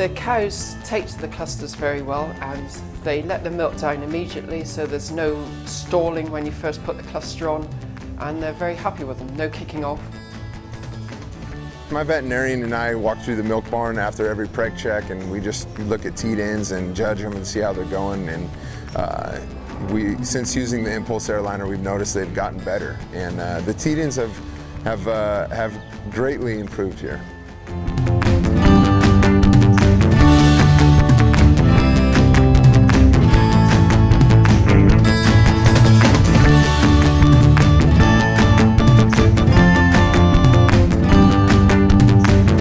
The cows take to the clusters very well and they let the milk down immediately so there's no stalling when you first put the cluster on and they're very happy with them, no kicking off. My veterinarian and I walk through the milk barn after every preg check and we just look at teat ends and judge them and see how they're going and uh, we, since using the Impulse Air liner we've noticed they've gotten better and uh, the teat ends have, have, uh, have greatly improved here.